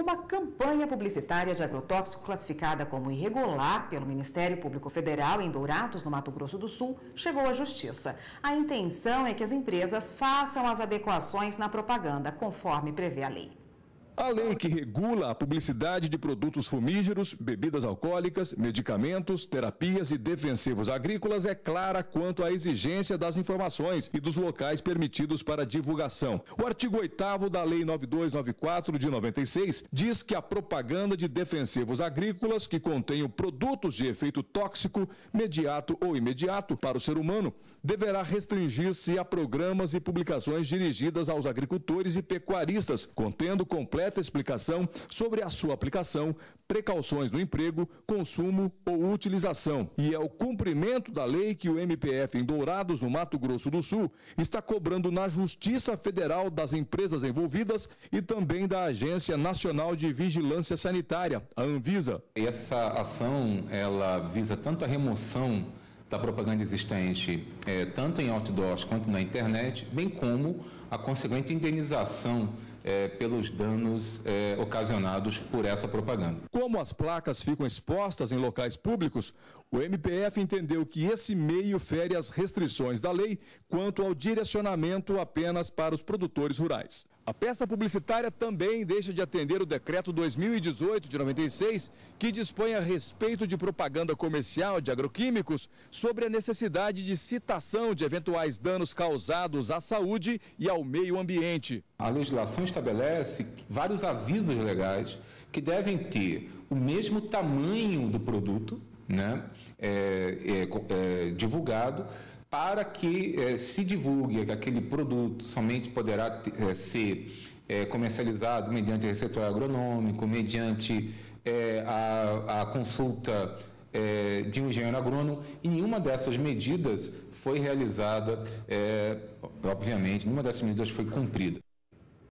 Uma campanha publicitária de agrotóxico classificada como irregular pelo Ministério Público Federal em Dourados, no Mato Grosso do Sul, chegou à Justiça. A intenção é que as empresas façam as adequações na propaganda, conforme prevê a lei. A lei que regula a publicidade de produtos fumígeros, bebidas alcoólicas, medicamentos, terapias e defensivos agrícolas é clara quanto à exigência das informações e dos locais permitidos para divulgação. O artigo 8 da Lei 9294 de 96 diz que a propaganda de defensivos agrícolas que contenham produtos de efeito tóxico, mediato ou imediato para o ser humano deverá restringir-se a programas e publicações dirigidas aos agricultores e pecuaristas, contendo completo completa explicação sobre a sua aplicação, precauções no emprego, consumo ou utilização. E é o cumprimento da lei que o MPF em Dourados, no Mato Grosso do Sul, está cobrando na Justiça Federal das empresas envolvidas e também da Agência Nacional de Vigilância Sanitária, a Anvisa. Essa ação, ela visa tanto a remoção da propaganda existente, é, tanto em outdoors quanto na internet, bem como a consequente indenização é, pelos danos é, ocasionados por essa propaganda. Como as placas ficam expostas em locais públicos, o MPF entendeu que esse meio fere as restrições da lei quanto ao direcionamento apenas para os produtores rurais. A peça publicitária também deixa de atender o decreto 2018 de 96, que dispõe a respeito de propaganda comercial de agroquímicos sobre a necessidade de citação de eventuais danos causados à saúde e ao meio ambiente. A legislação estabelece vários avisos legais que devem ter o mesmo tamanho do produto, né, é, é, é, divulgado para que é, se divulgue que aquele produto somente poderá é, ser comercializado mediante receituário agronômico, mediante a, a, consulta de um engenheiro agrônomo, e nenhuma dessas medidas foi realizada, obviamente, nenhuma dessas medidas foi cumprida.